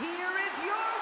Here is your